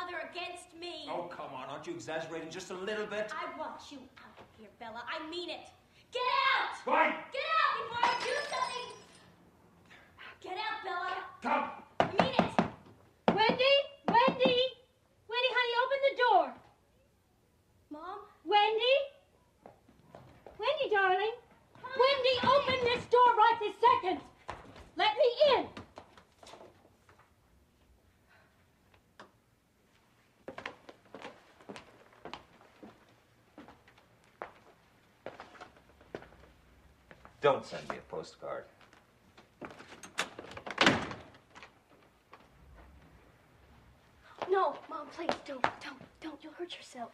mother against me. Oh, come on. Aren't you exaggerating just a little bit? I want you out of here, Bella. I mean it. Get out! Fine. Get out before I do something! Get out, Bella! Come. I mean it! Wendy? Wendy? Wendy, honey, open the door. Mom? Wendy? Wendy, darling. Wendy, open this door right this second. Let me in. Don't send me a postcard. No, Mom, please don't, don't, don't. You'll hurt yourself.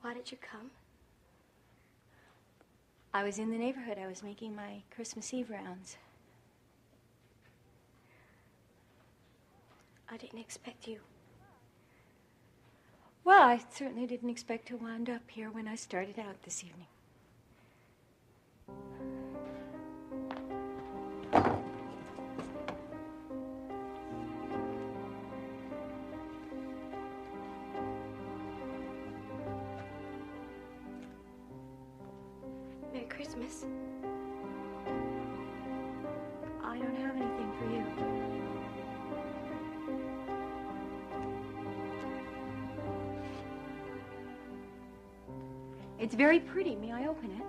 Why did you come? I was in the neighborhood. I was making my Christmas Eve rounds. I didn't expect you. Well, I certainly didn't expect to wind up here when I started out this evening. Merry Christmas. I don't have anything It's very pretty. May I open it?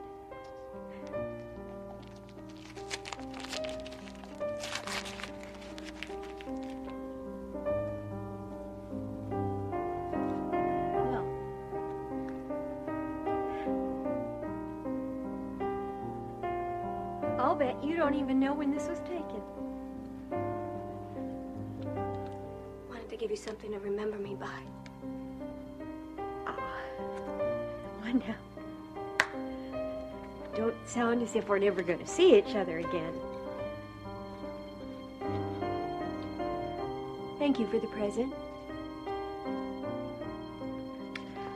Well. I'll bet you don't even know when this was taken. Wanted to give you something to remember me by. Ah, I know. Sound as if we're never going to see each other again. Thank you for the present.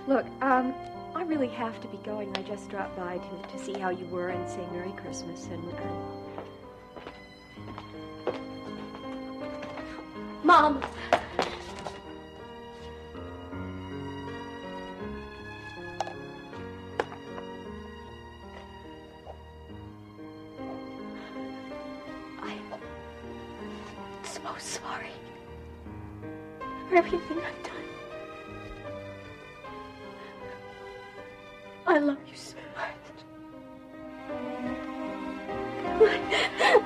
Look, um, I really have to be going. I just dropped by to, to see how you were and say Merry Christmas and, and Mom! so sorry for everything I've done. I love you so much.